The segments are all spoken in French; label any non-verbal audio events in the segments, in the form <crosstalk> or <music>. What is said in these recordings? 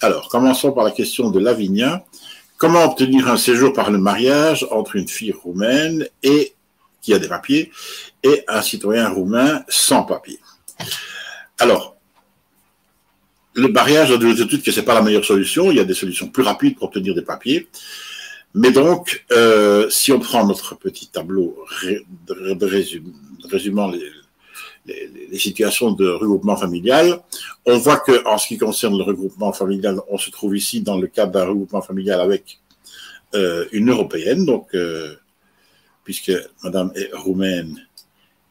Alors, commençons par la question de Lavinia. Comment obtenir un séjour par le mariage entre une fille roumaine et qui a des papiers et un citoyen roumain sans papiers? Alors, le mariage, on dit tout de suite que c'est pas la meilleure solution. Il y a des solutions plus rapides pour obtenir des papiers. Mais donc, euh, si on prend notre petit tableau résumant les, situations de regroupement familial. On voit que en ce qui concerne le regroupement familial, on se trouve ici dans le cadre d'un regroupement familial avec euh, une européenne, donc euh, puisque Madame est roumaine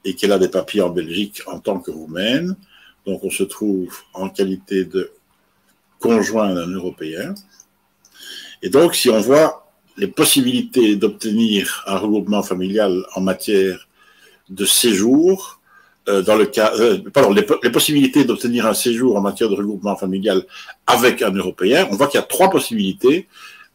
et qu'elle a des papiers en Belgique en tant que roumaine, donc on se trouve en qualité de conjoint d'un Européen. Et donc, si on voit les possibilités d'obtenir un regroupement familial en matière de séjour, euh, dans le cas, euh, pardon, les, possibilités d'obtenir un séjour en matière de regroupement familial avec un Européen, on voit qu'il y a trois possibilités.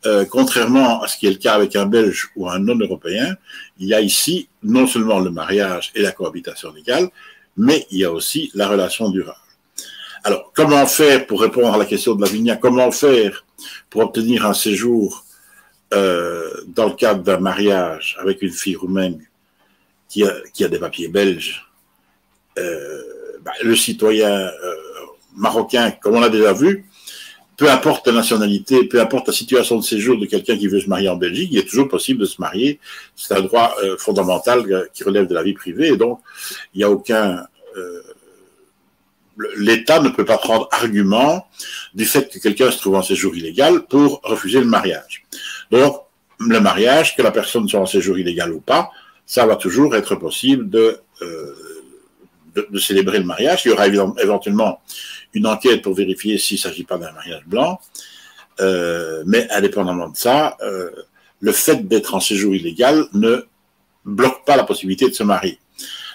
Euh, contrairement à ce qui est le cas avec un Belge ou un non-européen, il y a ici non seulement le mariage et la cohabitation légale, mais il y a aussi la relation durable. Alors, comment faire pour répondre à la question de Lavinia Comment faire pour obtenir un séjour euh, dans le cadre d'un mariage avec une fille roumaine qui a, qui a des papiers belges euh, bah, le citoyen euh, marocain, comme on l'a déjà vu, peu importe la nationalité, peu importe la situation de séjour de quelqu'un qui veut se marier en Belgique, il est toujours possible de se marier. C'est un droit euh, fondamental qui relève de la vie privée, et donc il n'y a aucun l'État ne peut pas prendre argument du fait que quelqu'un se trouve en séjour illégal pour refuser le mariage. Donc, le mariage, que la personne soit en séjour illégal ou pas, ça va toujours être possible de, de, célébrer le mariage. Il y aura éventuellement une enquête pour vérifier s'il ne s'agit pas d'un mariage blanc. Euh, mais indépendamment de ça, euh, le fait d'être en séjour illégal ne bloque pas la possibilité de se marier.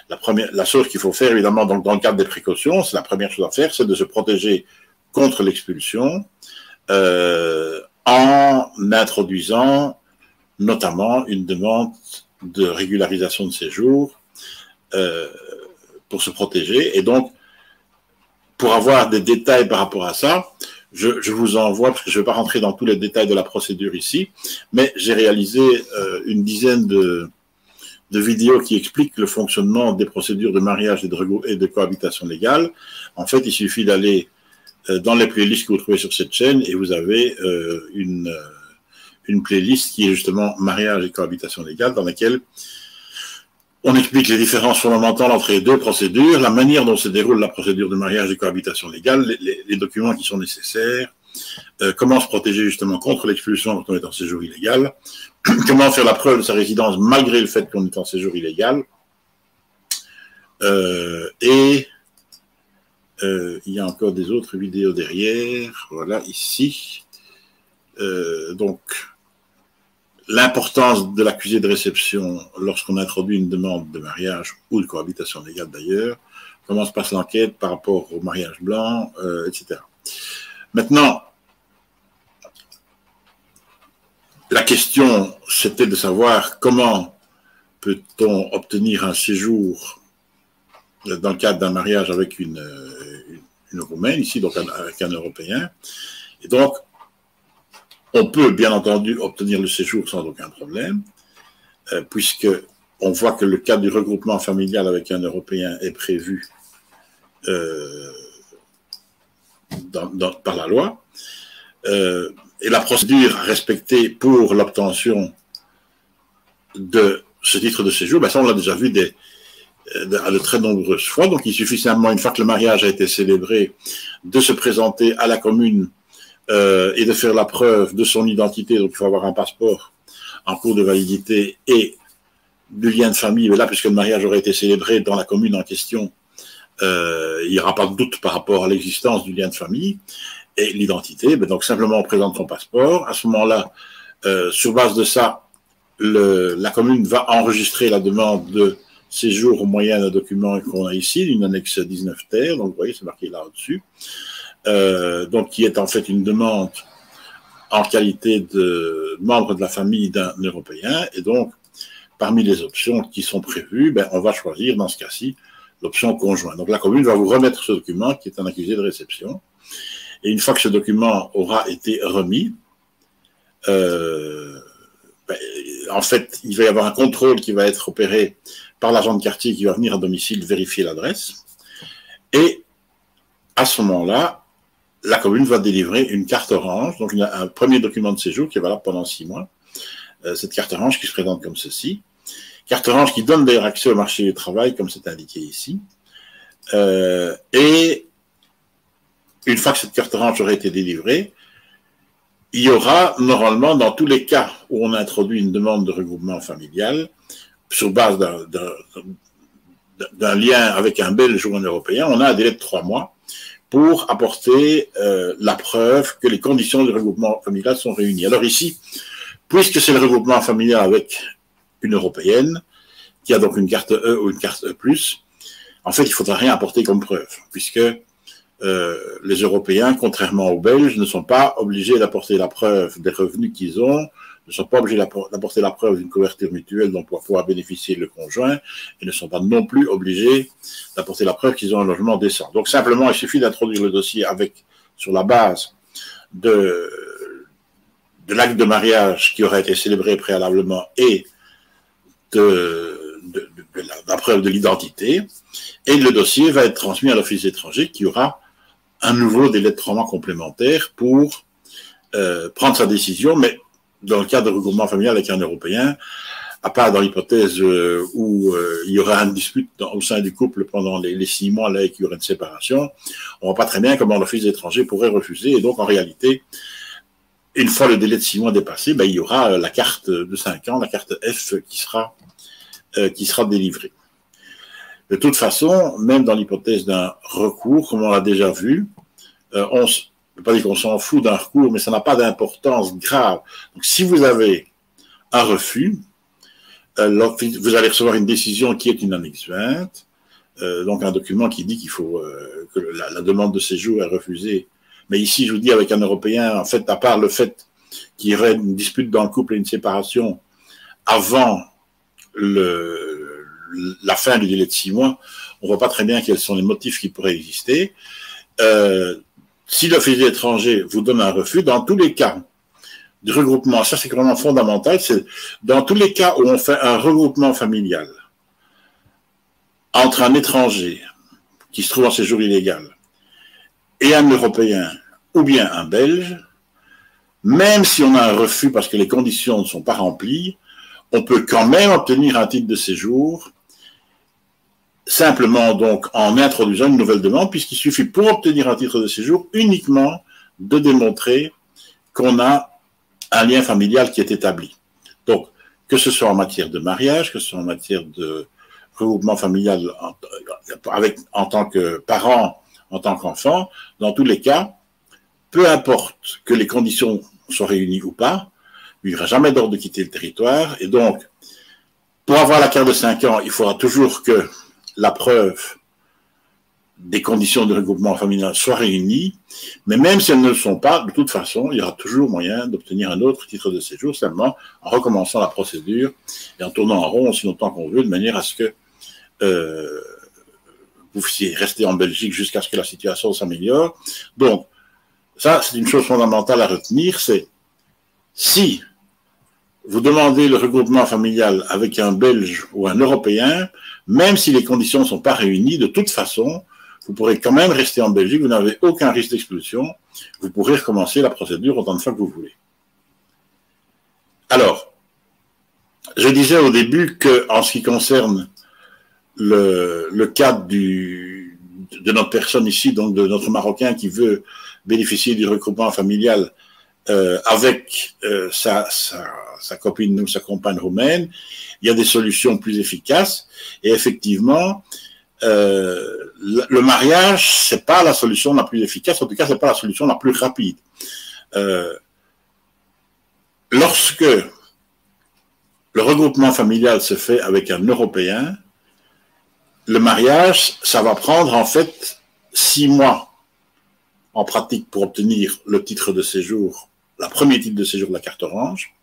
La, première, la chose qu'il faut faire, évidemment, dans, le cadre des précautions, c'est la première chose à faire, c'est de se protéger contre l'expulsion euh, en introduisant notamment une demande de régularisation de séjour euh, pour se protéger. Et donc, pour avoir des détails par rapport à ça, je, vous envoie, parce que je ne vais pas rentrer dans tous les détails de la procédure ici, mais j'ai réalisé euh, une dizaine de, vidéos qui expliquent le fonctionnement des procédures de mariage et de, et de cohabitation légale. En fait, il suffit d'aller dans les playlists que vous trouvez sur cette chaîne et vous avez euh, une, une playlist qui est justement mariage et cohabitation légale dans laquelle on explique les différences fondamentales entre les deux procédures, la manière dont se déroule la procédure de mariage et cohabitation légale, les, documents qui sont nécessaires, euh, comment se protéger justement contre l'expulsion quand on est en séjour illégal, <clears throat> comment faire la preuve de sa résidence malgré le fait qu'on est en séjour illégal. Euh, et euh, il y a encore des autres vidéos derrière, voilà, ici. donc, l'importance de l'accusé de réception lorsqu'on introduit une demande de mariage ou de cohabitation légale d'ailleurs, comment se passe l'enquête par rapport au mariage blanc, euh, etc. Maintenant, la question, c'était de savoir comment peut-on obtenir un séjour dans le cadre d'un mariage avec une, une, Roumaine, ici donc avec un Européen. Et donc, on peut bien entendu obtenir le séjour sans aucun problème, euh, puisque on voit que le cas du regroupement familial avec un Européen est prévu euh, par la loi. Euh, et la procédure respectée pour l'obtention de ce titre de séjour, ben ça on l'a déjà vu des, à de très nombreuses fois. Donc il suffit simplement, une fois que le mariage a été célébré, de se présenter à la commune euh, et de faire la preuve de son identité. Donc, il faut avoir un passeport en cours de validité et du lien de famille. Mais là, puisque le mariage aurait été célébré dans la commune en question, euh, il n'y aura pas de doute par rapport à l'existence du lien de famille et l'identité. Donc, simplement, on présente son passeport. À ce moment-là, euh, sur base de ça, la commune va enregistrer la demande de séjour au moyen d'un document qu'on a ici, une annexe 19 terre. Donc, vous voyez, c'est marqué là au-dessus. Euh, donc qui est en fait une demande en qualité de membre de la famille d'un Européen. Et donc, parmi les options qui sont prévues, ben, on va choisir dans ce cas-ci l'option conjoint. Donc la commune va vous remettre ce document qui est un accusé de réception. Et une fois que ce document aura été remis, euh, ben, en fait, il va y avoir un contrôle qui va être opéré par l'agent de quartier qui va venir à domicile vérifier l'adresse. Et à ce moment-là, la commune va délivrer une carte orange, donc un premier document de séjour qui est valable pendant six mois. Euh, cette carte orange qui se présente comme ceci. Carte orange qui donne d'ailleurs accès au marché du travail, comme c'est indiqué ici. Euh, et une fois que cette carte orange aurait été délivrée, il y aura normalement, dans tous les cas où on introduit une demande de regroupement familial, sur base d'un lien avec un Belge ou un Européen, on a un délai de trois mois pour apporter euh, la preuve que les conditions de regroupement familial sont réunies. Alors ici, puisque c'est le regroupement familial avec une Européenne, qui a donc une carte E ou une carte E+, en fait, il ne faudra rien apporter comme preuve, puisque euh, les Européens, contrairement aux Belges, ne sont pas obligés d'apporter la preuve des revenus qu'ils ont, ne sont pas obligés d'apporter la preuve d'une couverture mutuelle dont pour pouvoir bénéficier le conjoint, et ne sont pas non plus obligés d'apporter la preuve qu'ils ont un logement décent. Donc simplement, il suffit d'introduire le dossier avec, sur la base de, de l'acte de mariage qui aurait été célébré préalablement et de, de, la, preuve de l'identité, et le dossier va être transmis à l'office étranger qui aura un nouveau délai de trois mois complémentaire pour euh, prendre sa décision, mais dans le cas de regroupement familial avec un Européen, à part dans l'hypothèse euh, où euh, il y aura une dispute au sein du couple pendant les, six mois là et qu'il y aurait une séparation, on voit pas très bien comment l'office étranger pourrait refuser. Et donc, en réalité, une fois le délai de six mois dépassé, ben, il y aura la carte de cinq ans, la carte F qui sera, qui sera délivrée. De toute façon, même dans l'hypothèse d'un recours, comme on l'a déjà vu, euh, on ne peut pas dire qu'on s'en fout d'un recours, mais ça n'a pas d'importance grave. Donc, si vous avez un refus, euh, vous allez recevoir une décision qui est une annexe 20, euh, donc un document qui dit qu'il faut que la, demande de séjour est refusée. Mais ici, je vous dis, avec un Européen, en fait, à part le fait qu'il y aurait une dispute dans le couple et une séparation avant le, la fin du délai de six mois, on voit pas très bien quels sont les motifs qui pourraient exister. Euh, si l'office étranger vous donne un refus, dans tous les cas du regroupement, ça c'est vraiment fondamental, c'est dans tous les cas où on fait un regroupement familial entre un étranger qui se trouve en séjour illégal et un Européen ou bien un Belge, même si on a un refus parce que les conditions ne sont pas remplies, on peut quand même obtenir un titre de séjour simplement donc en introduisant une nouvelle demande, puisqu'il suffit pour obtenir un titre de séjour uniquement de démontrer qu'on a un lien familial qui est établi. Donc, que ce soit en matière de mariage, que ce soit en matière de regroupement familial en, avec, en tant que parent, en tant qu'enfant, dans tous les cas, peu importe que les conditions soient réunies ou pas, il n'y aura jamais d'ordre de quitter le territoire. Et donc, pour avoir la carte de 5 ans, il faudra toujours que la preuve des conditions de regroupement familial soit réunies, mais même si elles ne le sont pas, de toute façon, il y aura toujours moyen d'obtenir un autre titre de séjour, seulement en recommençant la procédure et en tournant en rond aussi longtemps qu'on veut, de manière à ce que euh, vous puissiez rester en Belgique jusqu'à ce que la situation s'améliore. Donc, ça, c'est une chose fondamentale à retenir, c'est si vous demandez le regroupement familial avec un Belge ou un Européen, même si les conditions ne sont pas réunies, de toute façon, vous pourrez quand même rester en Belgique, vous n'avez aucun risque d'expulsion, vous pourrez recommencer la procédure autant de fois que vous voulez. Alors, je disais au début que, en ce qui concerne le, le cas du, de notre personne ici, donc de notre Marocain qui veut bénéficier du regroupement familial euh, avec euh, sa, copine ou sa compagne roumaine, il y a des solutions plus efficaces. Et effectivement, euh, le, le, mariage, c'est pas la solution la plus efficace. En tout cas, c'est pas la solution la plus rapide. Lorsque le regroupement familial se fait avec un Européen, le mariage, ça va prendre en fait six mois en pratique pour obtenir le titre de séjour la premier titre de séjour de la carte orange.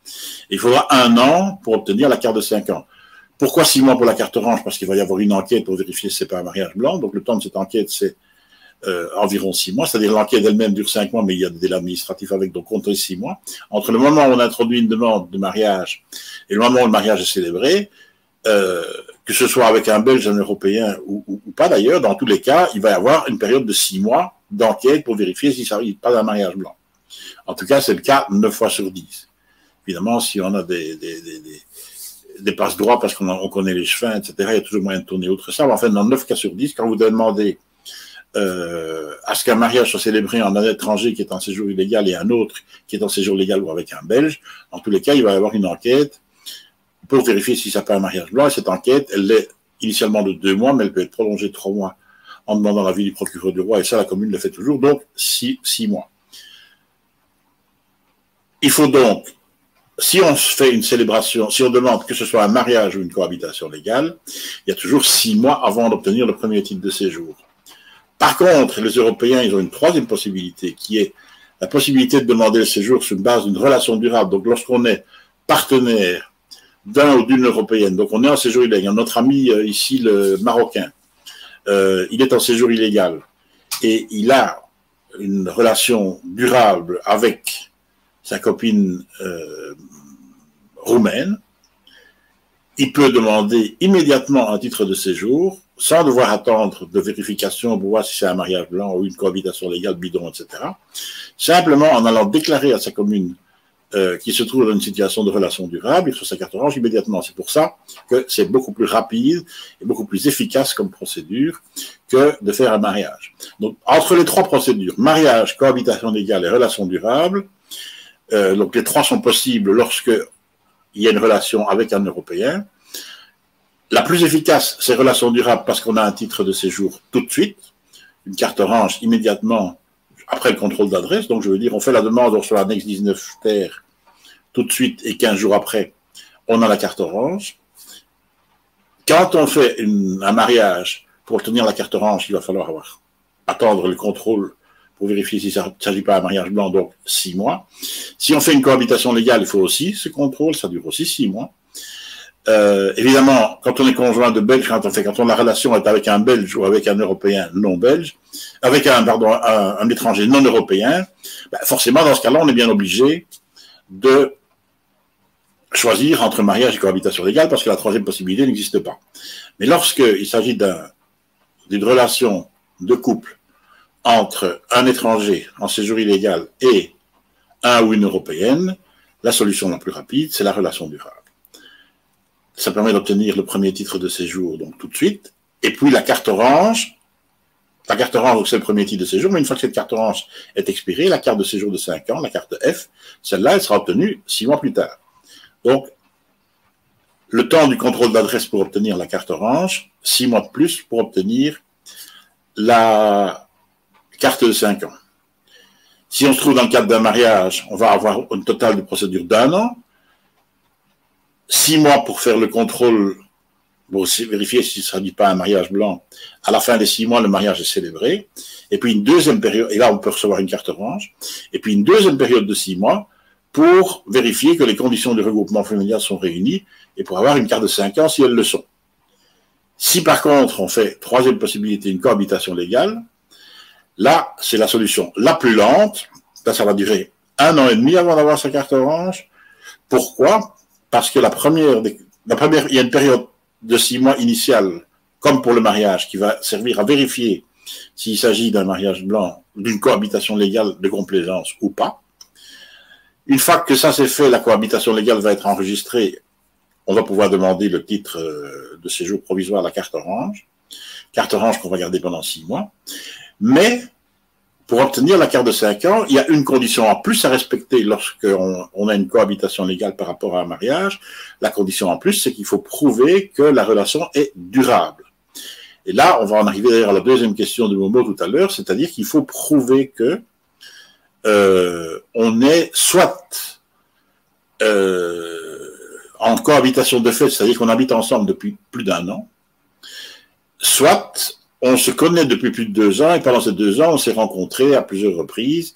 Il faudra un an pour obtenir la carte de 5 ans. Pourquoi six mois pour la carte orange? Parce qu'il va y avoir une enquête pour vérifier si c'est pas un mariage blanc. Donc le temps de cette enquête, c'est euh, environ six mois. C'est-à-dire l'enquête elle-même dure cinq mois, mais il y a des délais administratifs avec, donc comptez six mois. Entre le moment où on introduit une demande de mariage et le moment où le mariage est célébré, euh, que ce soit avec un Belge, un Européen ou, pas d'ailleurs, dans tous les cas, il va y avoir une période de six mois d'enquête pour vérifier s'il ne s'agit pas d'un mariage blanc. En tout cas, c'est le cas neuf fois sur dix. Évidemment, si on a des, des, des, des passe droits parce qu'on connaît les chevins, etc., il y a toujours moyen de tourner autre ça. Mais en fait, dans 9 cas sur 10, quand vous demandez euh, à ce qu'un mariage soit célébré en un étranger qui est en séjour illégal et un autre qui est en séjour légal ou avec un Belge, dans tous les cas, il va y avoir une enquête pour vérifier si ça peut un mariage blanc. Et cette enquête, elle est initialement de deux mois, mais elle peut être prolongée de trois mois en demandant l'avis du procureur du roi. Et ça, la commune le fait toujours. Donc, six mois. Il faut donc si on fait une célébration, si on demande que ce soit un mariage ou une cohabitation légale, il y a toujours six mois avant d'obtenir le premier titre de séjour. Par contre, les Européens, ils ont une troisième possibilité, qui est la possibilité de demander le séjour sur une base d'une relation durable. Donc, lorsqu'on est partenaire d'un ou d'une européenne, donc on est en séjour illégal. Notre ami euh, ici, le Marocain, euh, il est en séjour illégal et il a une relation durable avec sa copine euh, roumaine, il peut demander immédiatement un titre de séjour sans devoir attendre de vérification pour voir si c'est un mariage blanc ou une cohabitation légale, bidon, etc. Simplement en allant déclarer à sa commune euh, qui se trouve dans une situation de relation durable, il reçoit sa carte orange immédiatement. C'est pour ça que c'est beaucoup plus rapide et beaucoup plus efficace comme procédure que de faire un mariage. Donc, entre les trois procédures, mariage, cohabitation légale et relation durable, euh, donc les trois sont possibles lorsque il y a une relation avec un Européen. La plus efficace, c'est relation durable parce qu'on a un titre de séjour tout de suite, une carte orange immédiatement après le contrôle d'adresse. Donc, je veux dire, on fait la demande, reçoit l'annexe 19 terre tout de suite et 15 jours après, on a la carte orange. Quand on fait un mariage, pour obtenir la carte orange, il va falloir avoir, attendre le contrôle pour vérifier si ça ne s'agit pas d'un mariage blanc, donc six mois. Si on fait une cohabitation légale, il faut aussi ce contrôle, ça dure aussi six mois. Euh, évidemment, quand on est conjoint de Belge, quand on fait, quand la relation est avec un Belge ou avec un Européen non belge, avec un pardon un, étranger non européen, ben forcément dans ce cas-là, on est bien obligé de choisir entre mariage et cohabitation légale parce que la troisième possibilité n'existe pas. Mais lorsqu'il s'agit d'une relation de couple entre un étranger en séjour illégal et un ou une européenne, la solution la plus rapide, c'est la relation durable. Ça permet d'obtenir le premier titre de séjour, donc tout de suite, et puis la carte orange. La carte orange, c'est le premier titre de séjour, mais une fois que cette carte orange est expirée, la carte de séjour de 5 ans, la carte F, celle-là, elle sera obtenue 6 mois plus tard. Donc, le temps du contrôle d'adresse pour obtenir la carte orange, 6 mois de plus pour obtenir la carte de 5 ans. Si on se trouve dans le cadre d'un mariage, on va avoir une totale de procédure d'un an, six mois pour faire le contrôle, pour vérifier si ce ne sera pas un mariage blanc. À la fin des six mois, le mariage est célébré. Et puis une deuxième période, et là on peut recevoir une carte orange, et puis une deuxième période de six mois pour vérifier que les conditions du regroupement familial sont réunies et pour avoir une carte de cinq ans si elles le sont. Si par contre on fait, troisième possibilité, une cohabitation légale, Là, c'est la solution la plus lente. Là, ça va durer un an et demi avant d'avoir sa carte orange. Pourquoi? Parce que la première, il y a une période de six mois initiale, comme pour le mariage, qui va servir à vérifier s'il s'agit d'un mariage blanc, d'une cohabitation légale de complaisance ou pas. Une fois que ça c'est fait, la cohabitation légale va être enregistrée. On va pouvoir demander le titre euh, de séjour provisoire, la carte orange. Carte orange qu'on va garder pendant six mois. Mais pour obtenir la carte de 5 ans, il y a une condition en plus à respecter lorsqu'on on a une cohabitation légale par rapport à un mariage. La condition en plus, c'est qu'il faut prouver que la relation est durable. Et là, on va en arriver d'ailleurs à la deuxième question de Momo tout à l'heure, c'est-à-dire qu'il faut prouver que euh, on est soit euh, en cohabitation de fait, c'est-à-dire qu'on habite ensemble depuis plus d'un an, soit on se connaît depuis plus de deux ans et pendant ces deux ans, on s'est rencontrés à plusieurs reprises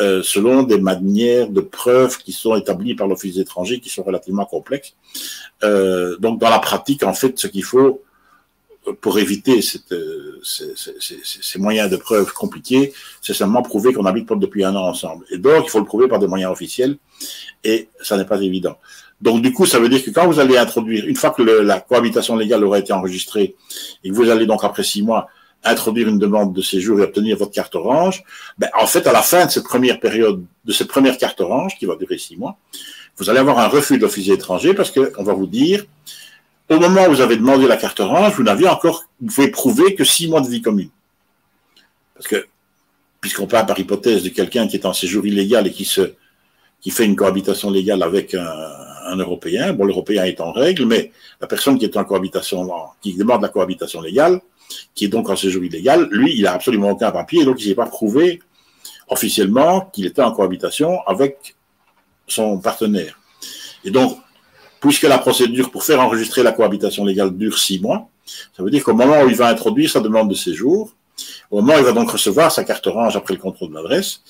euh, selon des manières de preuves qui sont établies par l'Office étranger, qui sont relativement complexes. Euh, donc, dans la pratique, en fait, ce qu'il faut pour éviter euh, ces, ces, ces, moyens de preuve compliqués, c'est seulement prouver qu'on habite depuis un an ensemble. Et donc, il faut le prouver par des moyens officiels, et ça n'est pas évident. Donc, du coup, ça veut dire que quand vous allez introduire, une fois que la cohabitation légale aura été enregistrée, et que vous allez donc, après six mois, introduire une demande de séjour et obtenir votre carte orange, ben, en fait, à la fin de cette première période, de cette première carte orange, qui va durer six mois, vous allez avoir un refus de l'officier étranger parce qu'on va vous dire, au moment où vous avez demandé la carte orange, vous n'avez encore, vous pouvez prouver que six mois de vie commune. Parce que, puisqu'on parle par hypothèse de quelqu'un qui est en séjour illégal et qui se, qui fait une cohabitation légale avec un, un Européen, bon, l'Européen est en règle, mais la personne qui est en cohabitation, qui demande la cohabitation légale, qui est donc en séjour illégal, lui, il n'a absolument aucun papier, donc il n'est pas prouvé officiellement qu'il était en cohabitation avec son partenaire. Et donc, puisque la procédure pour faire enregistrer la cohabitation légale dure six mois, ça veut dire qu'au moment où il va introduire sa demande de séjour, au moment où il va donc recevoir sa carte orange après le contrôle de l'adresse,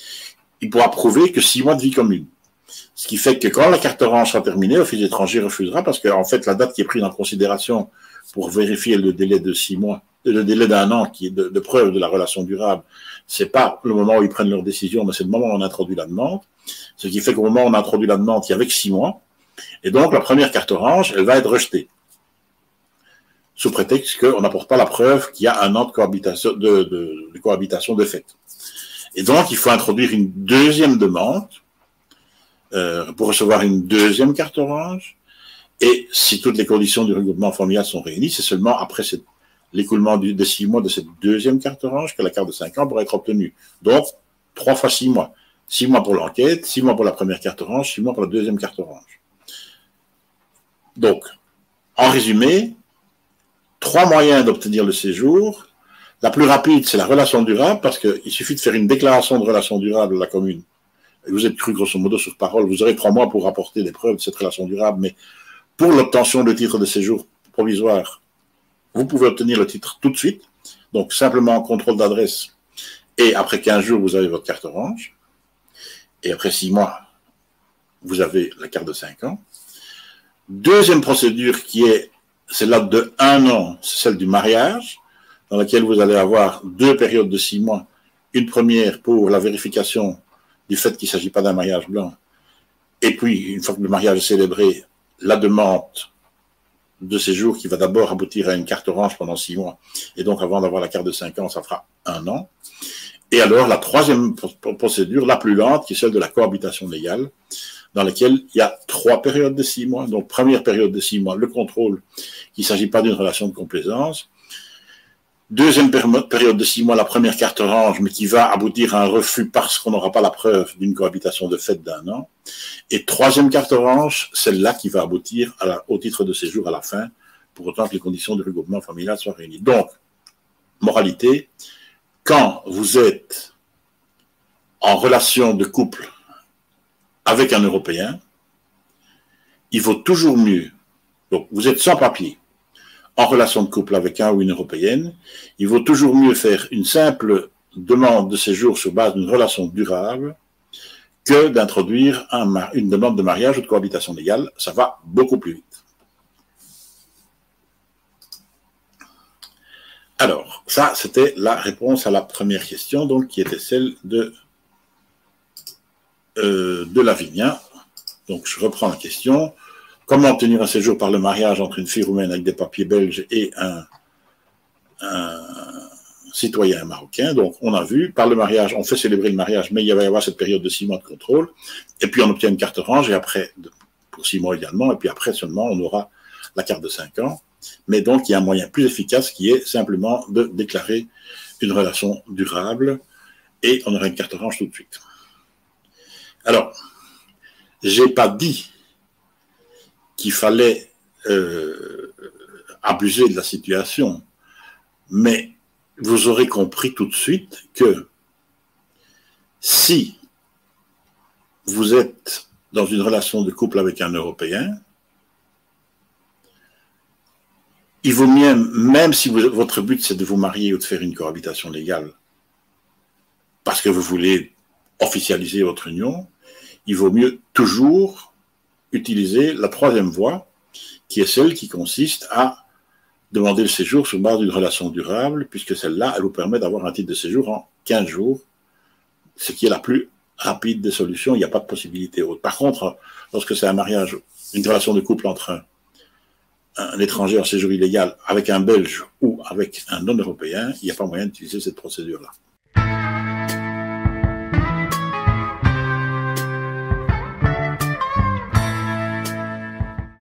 il pourra prouver que six mois de vie commune. Ce qui fait que quand la carte orange sera terminée, l'office étranger refusera parce qu'en en fait, la date qui est prise en considération pour vérifier le délai de six mois, le délai d'un an qui est de, preuve de la relation durable, c'est pas le moment où ils prennent leur décision, mais c'est le moment où on introduit la demande. Ce qui fait qu'au moment où on introduit la demande, il y avait que six mois. Et donc, la première carte orange, elle va être rejetée. Sous prétexte qu'on n'apporte pas la preuve qu'il y a un an de cohabitation de, de cohabitation de fait. Et donc, il faut introduire une deuxième demande euh, pour recevoir une deuxième carte orange. Et si toutes les conditions du regroupement familial sont réunies, c'est seulement après l'écoulement de six mois de cette deuxième carte orange que la carte de cinq ans pourra être obtenue. Donc, trois fois six mois. Six mois pour l'enquête, six mois pour la première carte orange, six mois pour la deuxième carte orange. Donc, en résumé, trois moyens d'obtenir le séjour. La plus rapide, c'est la relation durable, parce qu'il suffit de faire une déclaration de relation durable à la commune vous êtes cru grosso modo sur parole, vous aurez trois mois pour apporter des preuves de cette relation durable, mais pour l'obtention de titre de séjour provisoire, vous pouvez obtenir le titre tout de suite, donc simplement contrôle d'adresse, et après 15 jours, vous avez votre carte orange, et après 6 mois, vous avez la carte de 5 ans. Deuxième procédure qui est celle-là de 1 an, c'est celle du mariage, dans laquelle vous allez avoir deux périodes de 6 mois, une première pour la vérification du fait qu'il ne s'agit pas d'un mariage blanc. Et puis, une fois que le mariage est célébré, la demande de séjour qui va d'abord aboutir à une carte orange pendant six mois. Et donc, avant d'avoir la carte de cinq ans, ça fera un an. Et alors, la troisième procédure, la plus lente, qui est celle de la cohabitation légale, dans laquelle il y a trois périodes de six mois. Donc, première période de six mois, le contrôle, qu'il ne s'agit pas d'une relation de complaisance. Deuxième période de six mois, la première carte orange, mais qui va aboutir à un refus parce qu'on n'aura pas la preuve d'une cohabitation de fait d'un an. Et troisième carte orange, celle-là qui va aboutir au titre de séjour à la fin, pour autant que les conditions de regroupement familial soient réunies. Donc, moralité, quand vous êtes en relation de couple avec un Européen, il vaut toujours mieux. Donc, vous êtes sans papier en relation de couple avec un ou une européenne, il vaut toujours mieux faire une simple demande de séjour sur base d'une relation durable que d'introduire un, une demande de mariage ou de cohabitation légale. Ça va beaucoup plus vite. Alors, ça, c'était la réponse à la première question, donc, qui était celle de, euh, de Lavinia. Donc, je reprends la question. Comment obtenir un séjour par le mariage entre une fille roumaine avec des papiers belges et un, citoyen marocain? Donc, on a vu, par le mariage, on fait célébrer le mariage, mais il va y avoir cette période de six mois de contrôle. Et puis, on obtient une carte orange, et après, pour six mois également, et puis après seulement, on aura la carte de cinq ans. Mais donc, il y a un moyen plus efficace qui est simplement de déclarer une relation durable, et on aura une carte orange tout de suite. Alors, j'ai pas dit qu'il fallait euh, abuser de la situation. Mais vous aurez compris tout de suite que si vous êtes dans une relation de couple avec un Européen, il vaut mieux, même si votre but c'est de vous marier ou de faire une cohabitation légale, parce que vous voulez officialiser votre union, il vaut mieux toujours utiliser la troisième voie, qui est celle qui consiste à demander le séjour sur base d'une relation durable, puisque celle-là, elle vous permet d'avoir un titre de séjour en 15 jours, ce qui est la plus rapide des solutions, il n'y a pas de possibilité autre. Par contre, lorsque c'est un mariage, une relation de couple entre un, un étranger en séjour illégal avec un Belge ou avec un non-européen, il n'y a pas moyen d'utiliser cette procédure-là.